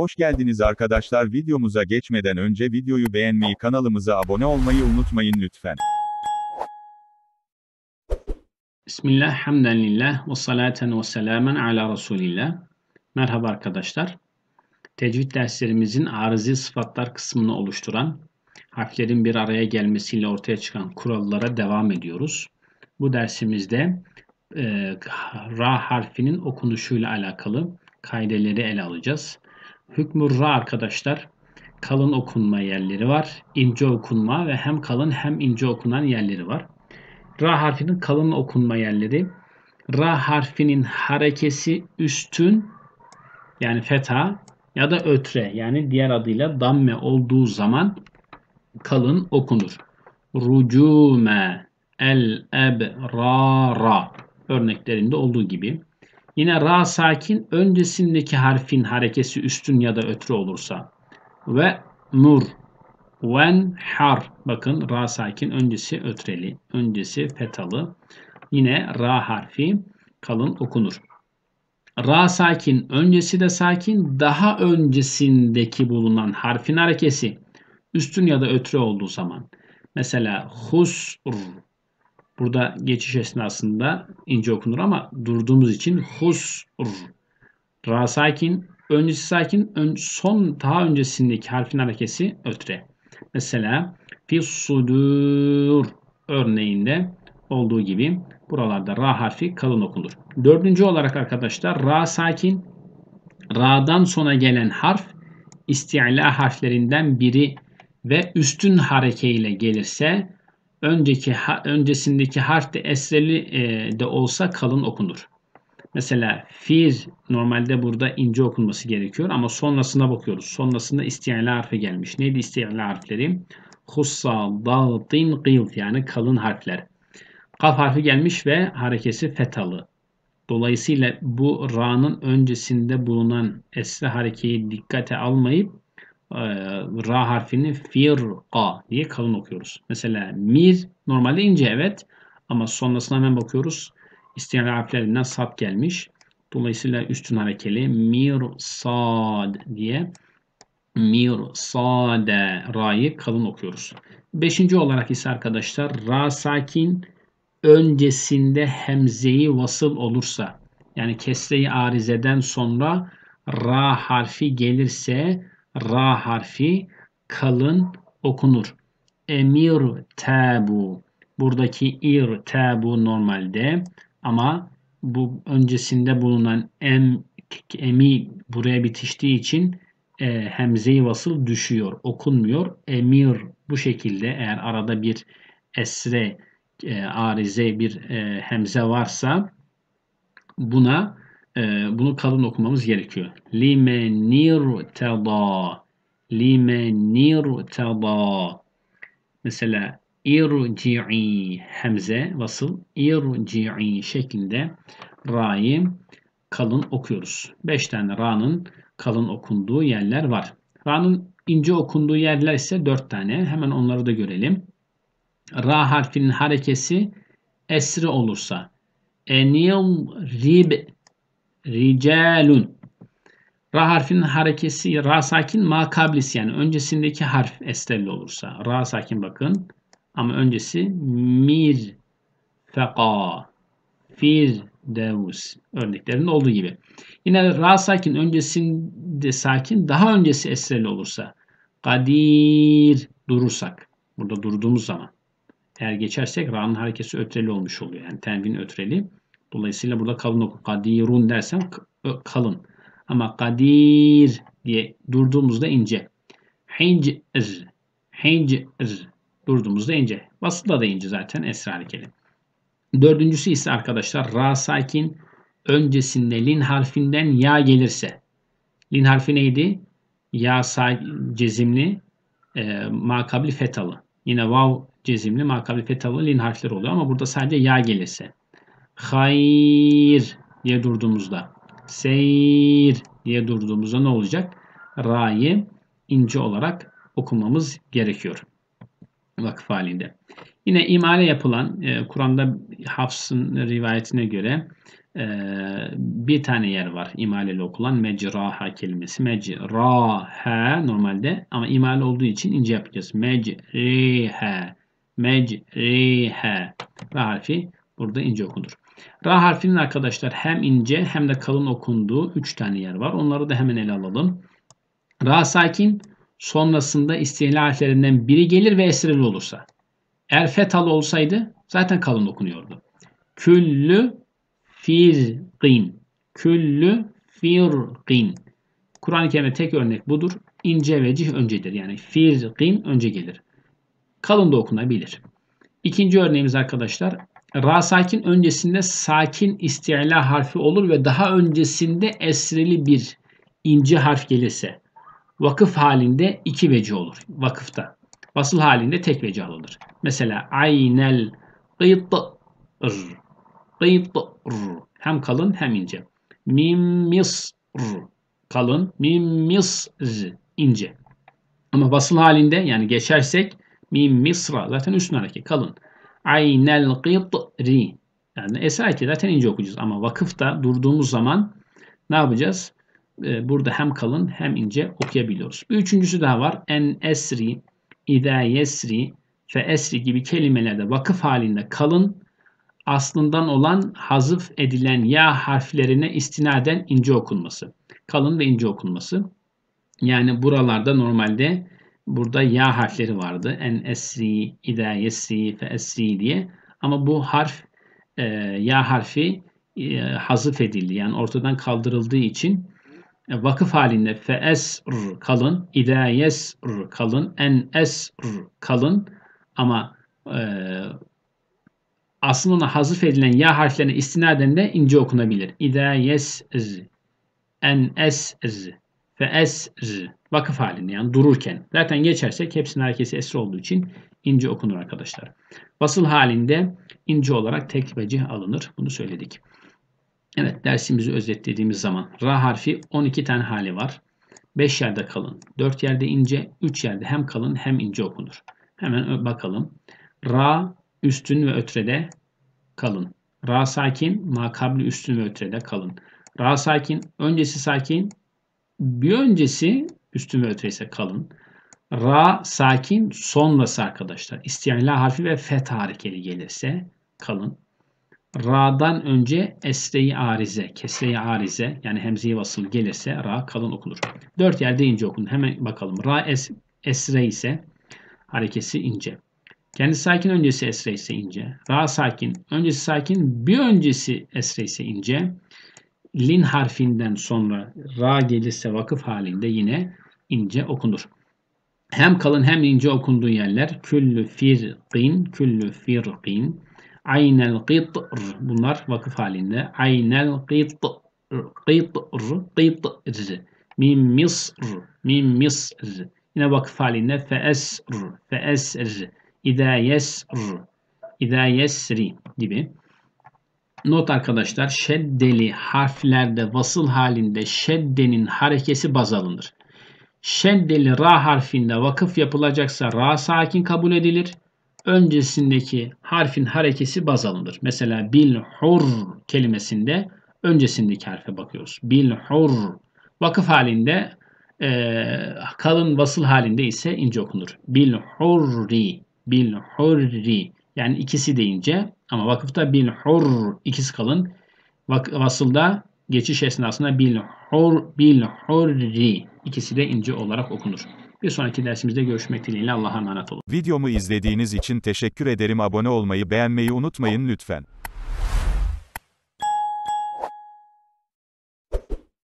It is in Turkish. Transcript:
Hoş geldiniz arkadaşlar videomuza geçmeden önce videoyu beğenmeyi kanalımıza abone olmayı unutmayın lütfen. Bismillah, hamdülillah, ve salaten ve selamen ala Resulillah. Merhaba arkadaşlar. Tecvid derslerimizin arızi sıfatlar kısmını oluşturan, harflerin bir araya gelmesiyle ortaya çıkan kurallara devam ediyoruz. Bu dersimizde e, ra harfinin okunuşuyla alakalı kaideleri ele alacağız. Hükmü ra arkadaşlar, kalın okunma yerleri var, ince okunma ve hem kalın hem ince okunan yerleri var. Ra harfinin kalın okunma yerleri. Ra harfinin harekesi üstün yani fetha ya da ötre yani diğer adıyla damme olduğu zaman kalın okunur. Rucume el ebrara örneklerinde olduğu gibi. Yine ra sakin öncesindeki harfin harekesi üstün ya da ötre olursa ve nur Ven har. Bakın ra sakin öncesi ötreli. Öncesi fetalı. Yine ra harfi kalın okunur. Ra sakin öncesi de sakin daha öncesindeki bulunan harfin harekesi üstün ya da ötre olduğu zaman. Mesela husr. Burada geçiş esnasında ince okunur ama durduğumuz için husr. Ra sakin öncesi sakin ön, son daha öncesindeki harfin harekesi ötre. Mesela fi sudur örneğinde olduğu gibi buralarda ra harfi kalın okunur. Dördüncü olarak arkadaşlar ra sakin ra'dan sonra gelen harf isti'la harflerinden biri ve üstün harekeyle gelirse önceki öncesindeki harf de esreli e, de olsa kalın okunur. Mesela fir normalde burada ince okunması gerekiyor ama sonrasına bakıyoruz. Sonrasında isti'la harfi gelmiş. Neydi isti'la harfleri? Hussa, dağıtin, gıylt yani kalın harfler. Kaf harfi gelmiş ve harekesi fetalı. Dolayısıyla bu ra'nın öncesinde bulunan esre harekeyi dikkate almayıp ra harfini firqa diye kalın okuyoruz. Mesela mir normalde ince evet ama sonrasına hemen bakıyoruz İsteyen harflerinden sap gelmiş. Dolayısıyla üstün harekeli mir sad diye mir sade ra'yı kalın okuyoruz. Beşinci olarak ise arkadaşlar ra sakin öncesinde hemzeyi vasıl olursa yani kesreyi arizeden sonra ra harfi gelirse ra harfi kalın okunur. Emir tabu buradaki ir tabu normalde ama bu öncesinde bulunan em emi buraya bitiştiği için e, hemze-i vasıl düşüyor, okunmuyor. Emir bu şekilde eğer arada bir esre, e, arize bir e, hemze varsa buna e, bunu kalın okumamız gerekiyor. Limenir teda limenir teda mesela irci'i hemze vasıl irci'i şeklinde ra'yı kalın okuyoruz. 5 tane ra'nın kalın okunduğu yerler var. Ra'nın ince okunduğu yerler ise 4 tane. Hemen onları da görelim. Ra harfinin harekesi esri olursa enil rib ricalun. Ra harfinin harekesi ra sakin ma kablis. Yani öncesindeki harf esreli olursa. Ra sakin bakın. Ama öncesi mir, feka, fir, devus örneklerinde olduğu gibi. Yine ra sakin öncesinde sakin daha öncesi esreli olursa. Kadir durursak. Burada durduğumuz zaman. Eğer geçersek ra'nın harekesi ötreli olmuş oluyor. Yani tenvin ötreli. Dolayısıyla burada kalın oku. Kadirun dersem kalın. Ama kadir diye durduğumuzda ince. Hincr. Hincr durduğumuzda ince. Basılı da ince zaten esra harekeli. Dördüncüsü ise arkadaşlar ra sakin öncesinde lin harfinden ya gelirse. Lin harfi neydi? Ya cezimli e, makabli fetalı. Yine vav cezimli makabli fetalı lin harfleri oluyor ama burada sadece ya gelirse. Hayır diye durduğumuzda. Seyir diye durduğumuzda ne olacak? Ra'yı ince olarak okumamız gerekiyor vakıf halinde. Yine imale yapılan e, Kur'an'da Hafs'ın rivayetine göre e, bir tane yer var imaleli okulan mecraha kelimesi. Mecraha normalde ama imale olduğu için ince yapacağız. Mecriha. Mecriha. Ra harfi burada ince okunur. Ra harfinin arkadaşlar hem ince hem de kalın okunduğu 3 tane yer var. Onları da hemen ele alalım. Ra sakin sonrasında istihla harflerinden biri gelir ve esreli olursa. Eğer fetalı olsaydı zaten kalın okunuyordu. Küllü firqin. Küllü firqin. Kur'an-ı Kerim'de tek örnek budur. İnce vecih öncedir. Yani firqin önce gelir. Kalın da okunabilir. İkinci örneğimiz arkadaşlar. Ra sakin öncesinde sakin isti'la harfi olur ve daha öncesinde esreli bir ince harf gelirse vakıf halinde iki vecih olur. Vakıfta. Vasıl halinde tek vecih alınır. Mesela aynel gıyt gıyt hem kalın hem ince. Mim mis kalın. Mim mis ince. Ama basıl halinde yani geçersek mim misra zaten üstün hareket kalın. Aynel qitri yani esraki zaten ince okuyacağız ama vakıfta durduğumuz zaman ne yapacağız? Ee, burada hem kalın hem ince okuyabiliyoruz. Bir üçüncüsü daha var. En esri, ida yesri, fe esri gibi kelimelerde vakıf halinde kalın aslından olan hazıf edilen ya harflerine istinaden ince okunması. Kalın ve ince okunması. Yani buralarda normalde burada ya harfleri vardı. En esri, ida yesri, fe esri diye. Ama bu harf e, ya harfi e, hazıf edildi. Yani ortadan kaldırıldığı için e, vakıf halinde fe esr kalın, ida yesr kalın, en esr kalın ama e, aslında ona hazıf edilen ya harflerine istinaden de ince okunabilir. İda yes en es fe es vakıf halinde yani dururken. Zaten geçersek hepsinin harekesi esri olduğu için ince okunur arkadaşlar. Basıl halinde ince olarak tek vecih alınır. Bunu söyledik. Evet dersimizi özetlediğimiz zaman ra harfi 12 tane hali var. 5 yerde kalın, 4 yerde ince, 3 yerde hem kalın hem ince okunur. Hemen bakalım. Ra üstün ve ötrede kalın. Ra sakin, makabli üstün ve ötrede kalın. Ra sakin, öncesi sakin, bir öncesi üstün ve ise kalın. Ra sakin, sonrası arkadaşlar. İstiyanla harfi ve fet harekeli gelirse kalın. Ra'dan önce esre-i arize, kesre-i arize yani hemze-i vasıl gelirse ra kalın okunur. Dört yerde ince okunur. Hemen bakalım. Ra es, esre ise harekesi ince. Kendi sakin öncesi esre ise ince. Ra sakin öncesi sakin bir öncesi esre ise ince. Lin harfinden sonra ra gelirse vakıf halinde yine ince okunur. Hem kalın hem ince okunduğu yerler küllü firqin, küllü firqin, aynel qitr bunlar vakıf halinde. Aynel qitr, qitr, qitr, mim misr, mim misr. Yine vakıf halinde feesr, feesr, İza yesr, İza yesri gibi. Not arkadaşlar şeddeli harflerde vasıl halinde şeddenin harekesi baz alınır. Şeddeli ra harfinde vakıf yapılacaksa ra sakin kabul edilir. Öncesindeki harfin harekesi baz alınır. Mesela bil hur kelimesinde öncesindeki harfe bakıyoruz. Bil hur vakıf halinde e, kalın vasıl halinde ise ince okunur. Bil hurri bil hurri yani ikisi deyince ama vakıfta bil hur ikisi kalın. Vasılda geçiş esnasında bil hur bil hurri ikisi de ince olarak okunur. Bir sonraki dersimizde görüşmek dileğiyle Allah'a emanet olun. Videomu izlediğiniz için teşekkür ederim. Abone olmayı, beğenmeyi unutmayın lütfen.